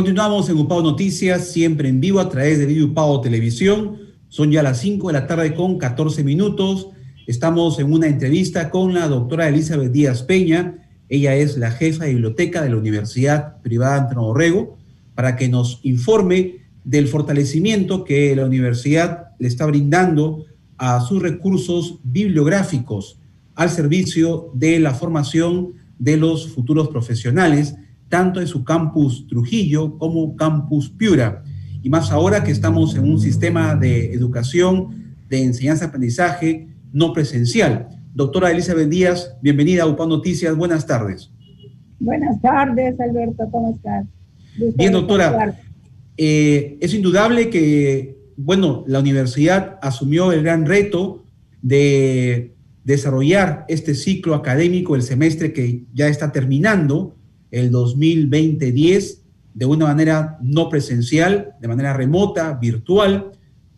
Continuamos en UPAO Noticias, siempre en vivo a través de UPAO Televisión. Son ya las 5 de la tarde con 14 minutos. Estamos en una entrevista con la doctora Elizabeth Díaz Peña. Ella es la jefa de biblioteca de la Universidad Privada Antonio Rego para que nos informe del fortalecimiento que la universidad le está brindando a sus recursos bibliográficos al servicio de la formación de los futuros profesionales, tanto en su campus Trujillo como campus Piura. Y más ahora que estamos en un sistema de educación, de enseñanza-aprendizaje no presencial. Doctora Elizabeth Díaz, bienvenida a UPA Noticias. Buenas tardes. Buenas tardes, Alberto. ¿Cómo estás? Bien, doctora. Eh, es indudable que, bueno, la universidad asumió el gran reto de desarrollar este ciclo académico, el semestre que ya está terminando, el 2020-10, de una manera no presencial, de manera remota, virtual.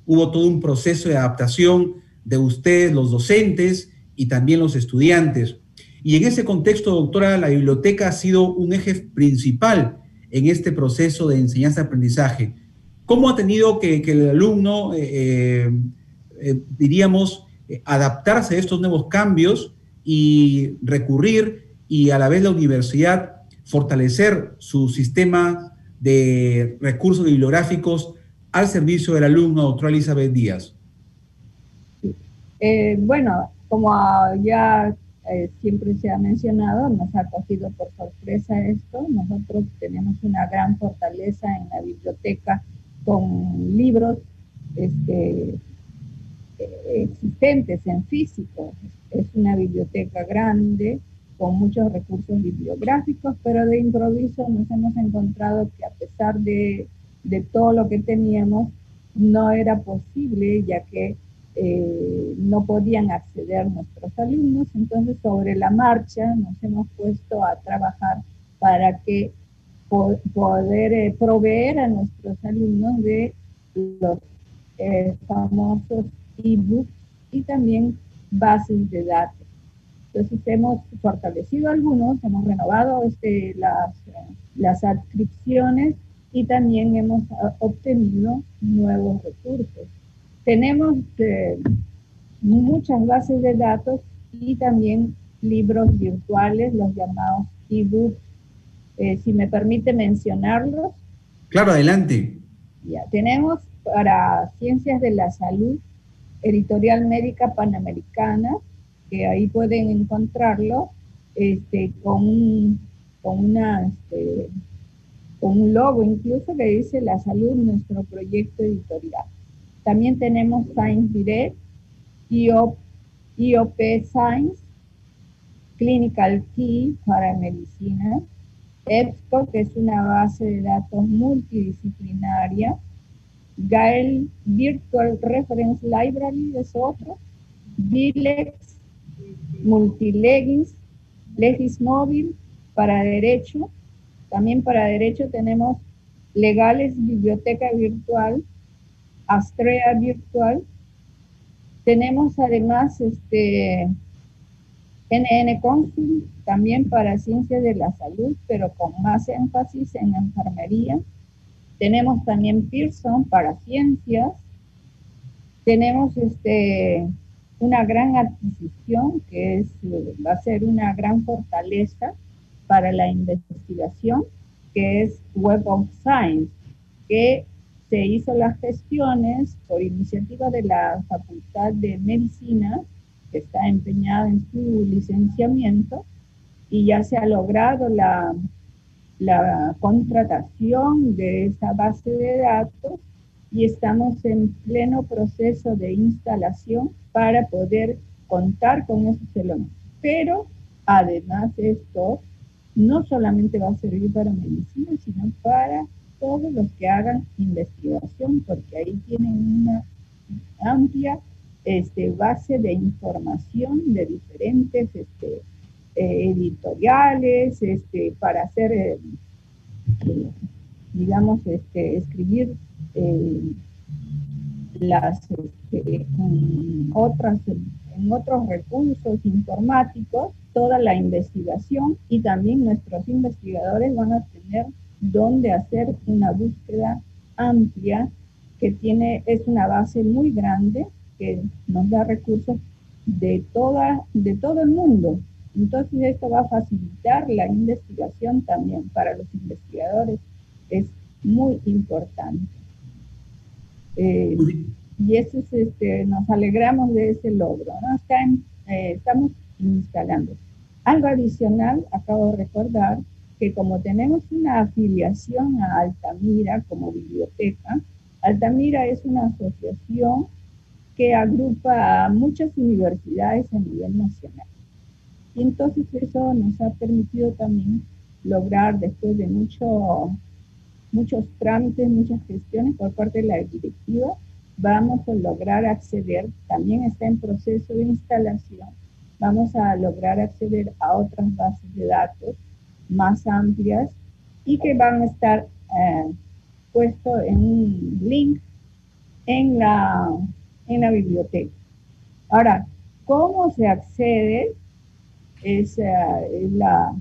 Hubo todo un proceso de adaptación de ustedes, los docentes y también los estudiantes. Y en ese contexto, doctora, la biblioteca ha sido un eje principal en este proceso de enseñanza-aprendizaje. ¿Cómo ha tenido que, el alumno, eh, eh, eh, diríamos, adaptarse a estos nuevos cambios y recurrir y a la vez la universidad fortalecer su sistema de recursos bibliográficos al servicio del alumno, doctora Elizabeth Díaz? bueno, como ya eh, siempre se ha mencionado, nos ha cogido por sorpresa esto. Nosotros tenemos una gran fortaleza en la biblioteca con libros este, existentes en físico. Es una biblioteca grande con muchos recursos bibliográficos, pero de improviso nos hemos encontrado que a pesar de, de todo lo que teníamos, no era posible, ya que eh, no podían acceder nuestros alumnos, entonces sobre la marcha nos hemos puesto a trabajar para que poder eh, proveer a nuestros alumnos de los eh, famosos ebooks y también bases de datos. Entonces hemos fortalecido algunos, hemos renovado este, las, las adscripciones y también hemos obtenido nuevos recursos. Tenemos eh, muchas bases de datos y también libros virtuales, los llamados ebooks. Eh, si me permite mencionarlos. Claro, adelante. Ya, tenemos para ciencias de la salud, editorial médica panamericana, que ahí pueden encontrarlo, este, con, con, una, este, con un logo incluso que dice la salud, nuestro proyecto editorial. También tenemos Science Direct, IOP, IOP Science, Clinical Key para medicina, EBSCO, que es una base de datos multidisciplinaria, GAEL Virtual Reference Library es otro, VILEX, Multilegis, Legismóvil para derecho, también para derecho tenemos Legales Biblioteca Virtual, Astrea Virtual. Tenemos además este NN Consul, también para ciencias de la salud, pero con más énfasis en enfermería. Tenemos también Pearson para ciencias. Tenemos este, una gran adquisición que es, va a ser una gran fortaleza para la investigación, que es Web of Science, que se hizo las gestiones por iniciativa de la Facultad de Medicina, que está empeñada en su licenciamiento, y ya se ha logrado la, la contratación de esa base de datos y estamos en pleno proceso de instalación para poder contar con esos elementos. Pero además esto no solamente va a servir para medicina, sino para todos los que hagan investigación, porque ahí tienen una amplia este, base de información de diferentes este, eh, editoriales, este, para hacer, eh, digamos, este, escribir las este, otras, en otros recursos informáticos toda la investigación y también nuestros investigadores van a tener donde hacer una búsqueda amplia que tiene, es una base muy grande que nos da recursos de, toda, de todo el mundo. Entonces esto va a facilitar la investigación también para los investigadores. Es muy importante. Eh, y eso es, este, nos alegramos de ese logro. ¿no? Eh, estamos instalando. Algo adicional, acabo de recordar que como tenemos una afiliación a Altamira como biblioteca, Altamira es una asociación que agrupa a muchas universidades a nivel nacional. Y entonces eso nos ha permitido también lograr, después de mucho, muchos trámites, muchas gestiones por parte de la directiva, vamos a lograr acceder, también está en proceso de instalación, vamos a lograr acceder a otras bases de datos más amplias y que van a estar eh, puesto en un link en la, en la biblioteca. Ahora, ¿cómo se accede? Es, eh, la,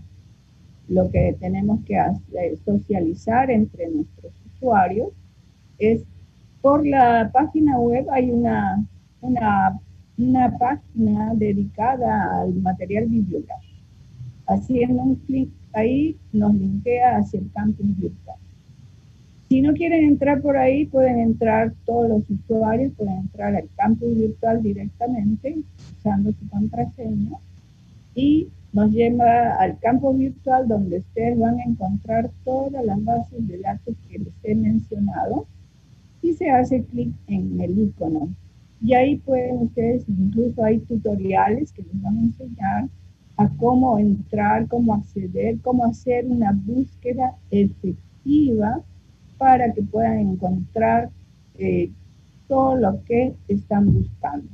lo que tenemos que hacer, socializar entre nuestros usuarios. Es por la página web hay una, una, una página dedicada al material bibliográfico. Haciendo un clic ahí nos linkea hacia el campus virtual. Si no quieren entrar por ahí, pueden entrar todos los usuarios, pueden entrar al campus virtual directamente usando su contraseña y nos lleva al campus virtual donde ustedes van a encontrar todas las bases de datos que les he mencionado y se hace clic en el icono. Y ahí pueden ustedes, incluso hay tutoriales que les van a enseñar a cómo entrar, cómo acceder, cómo hacer una búsqueda efectiva para que puedan encontrar eh, todo lo que están buscando.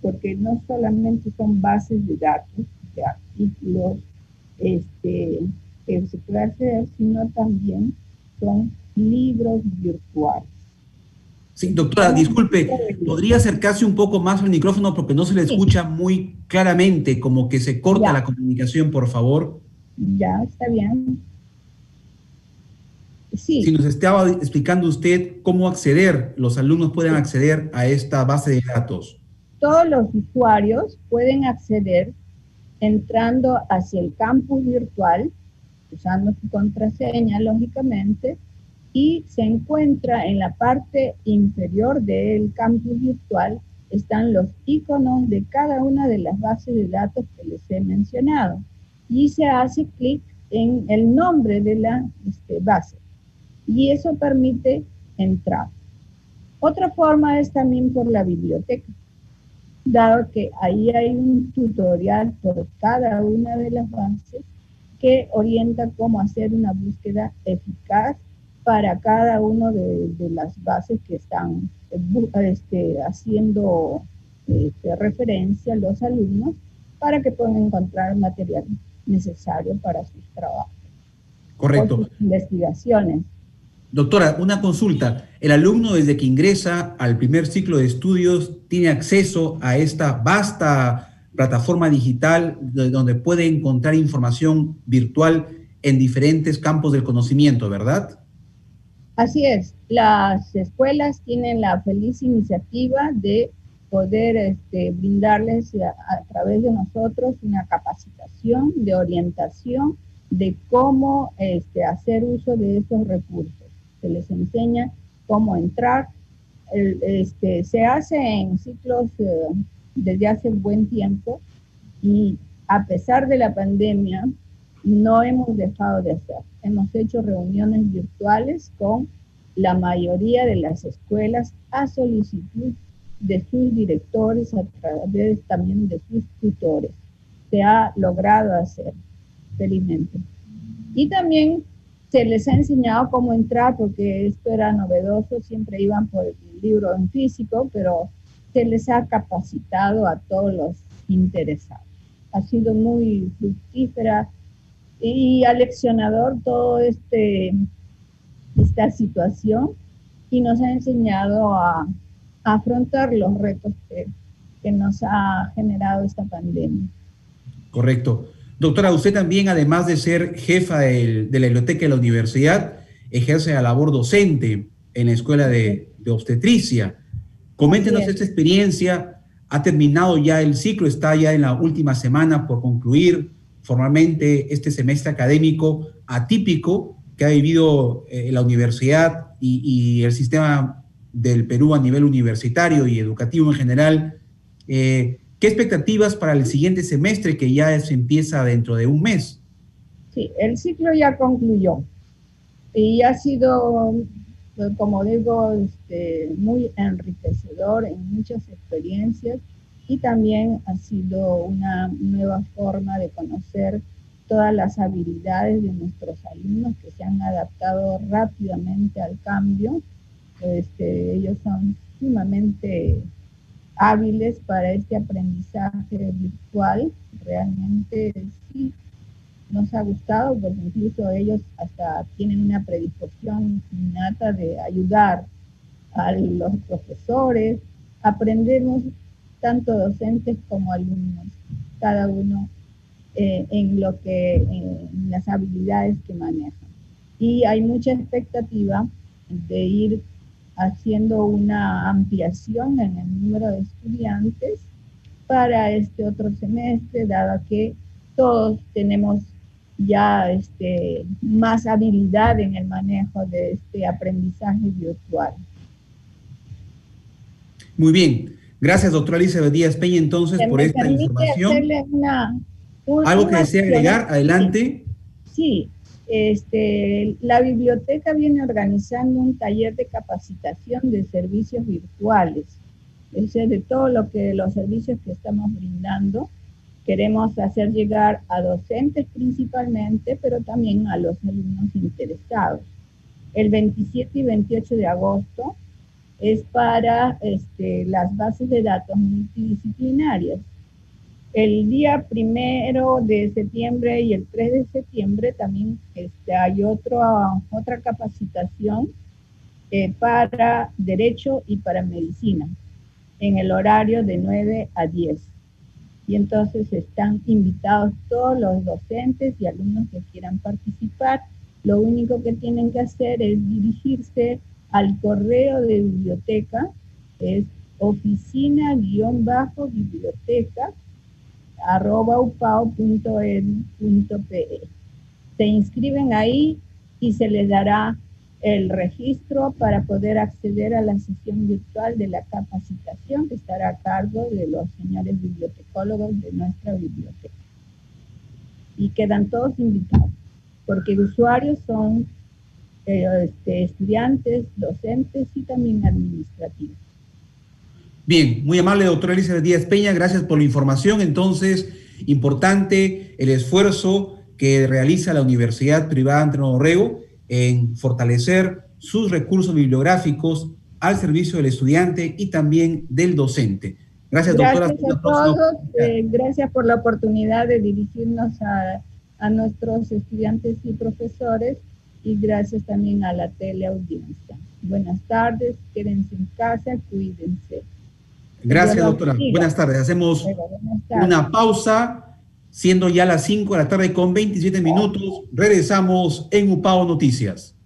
Porque no solamente son bases de datos, artículos, este, que se puede acceder, sino también son libros virtuales. Sí, doctora, disculpe, ¿podría acercarse un poco más al micrófono porque no se le escucha muy claramente, como que se corta la comunicación, por favor? Ya, está bien. Si nos estaba explicando usted cómo acceder, los alumnos pueden acceder a esta base de datos. Todos los usuarios pueden acceder entrando hacia el campus virtual, usando su contraseña, lógicamente, y se encuentra en la parte inferior del campus virtual, están los iconos de cada una de las bases de datos que les he mencionado. Y se hace clic en el nombre de la este, base y eso permite entrar. Otra forma es también por la biblioteca, dado que ahí hay un tutorial por cada una de las bases que orienta cómo hacer una búsqueda eficaz para cada una de, las bases que están este, haciendo este, referencia los alumnos para que puedan encontrar material necesario para sus trabajos. Correcto. sus investigaciones. Doctora, una consulta. El alumno desde que ingresa al primer ciclo de estudios tiene acceso a esta vasta plataforma digital donde puede encontrar información virtual en diferentes campos del conocimiento, ¿verdad? Así es. Las escuelas tienen la feliz iniciativa de poder este, brindarles a, través de nosotros una capacitación de orientación de cómo este, hacer uso de estos recursos se les enseña cómo entrar. este, se hace en ciclos eh, desde hace buen tiempo y a pesar de la pandemia no hemos dejado de hacer. Hemos hecho reuniones virtuales con la mayoría de las escuelas a solicitud de sus directores, a través también de sus tutores. Se ha logrado hacer, felizmente. Y también se les ha enseñado cómo entrar porque esto era novedoso, siempre iban por el libro en físico, pero se les ha capacitado a todos los interesados. Ha sido muy fructífera y aleccionador todo este esta situación y nos ha enseñado a, afrontar los retos que, que nos ha generado esta pandemia. Correcto. Doctora, usted también, además de ser jefa de la biblioteca de la universidad, ejerce la labor docente en la escuela de, obstetricia. Coméntenos esta experiencia. Ha terminado ya el ciclo, está ya en la última semana por concluir formalmente este semestre académico atípico que ha vivido eh, la universidad y, el sistema del Perú a nivel universitario y educativo en general. Eh, ¿Qué expectativas para el siguiente semestre que ya se empieza dentro de un mes? Sí, el ciclo ya concluyó y ha sido, como digo, este, muy enriquecedor en muchas experiencias y también ha sido una nueva forma de conocer todas las habilidades de nuestros alumnos que se han adaptado rápidamente al cambio. Este, ellos son sumamente hábiles para este aprendizaje virtual. Realmente sí nos ha gustado porque incluso ellos hasta tienen una predisposición innata de ayudar a los profesores. Aprendemos tanto docentes como alumnos, cada uno eh, en lo que, en las habilidades que manejan. Y hay mucha expectativa de ir haciendo una ampliación en el número de estudiantes para este otro semestre, dado que todos tenemos ya este, más habilidad en el manejo de este aprendizaje virtual. Muy bien. Gracias, doctora Elizabeth Díaz Peña, entonces, por esta información. ¿Algo que desea agregar? Adelante. Sí, este, la biblioteca viene organizando un taller de capacitación de servicios virtuales, es decir, de todo lo que los servicios que estamos brindando queremos hacer llegar a docentes principalmente, pero también a los alumnos interesados. El 27 y 28 de agosto es para este, las bases de datos multidisciplinarias. El día primero de septiembre y el 3 de septiembre también este, hay otro, otra capacitación eh, para Derecho y para Medicina, en el horario de 9 a 10. Y entonces están invitados todos los docentes y alumnos que quieran participar. Lo único que tienen que hacer es dirigirse al correo de biblioteca, es oficina-biblioteca arroba upao.edu.pe. Se inscriben ahí y se les dará el registro para poder acceder a la sesión virtual de la capacitación que estará a cargo de los señores bibliotecólogos de nuestra biblioteca. Y quedan todos invitados, porque usuarios son eh, este, estudiantes, docentes y también administrativos. Bien, muy amable doctora Elizabeth Díaz Peña, gracias por la información. Entonces, importante el esfuerzo que realiza la Universidad Privada Antonio Dorrego en fortalecer sus recursos bibliográficos al servicio del estudiante y también del docente. Gracias, doctora. Gracias a todos. Eh, gracias por la oportunidad de dirigirnos a, a nuestros estudiantes y profesores y gracias también a la teleaudiencia. Buenas tardes, quédense en casa, cuídense. Gracias, doctora. Buenas tardes. Hacemos una pausa, siendo ya las 5 de la tarde con 27 minutos. Regresamos en UPAO Noticias.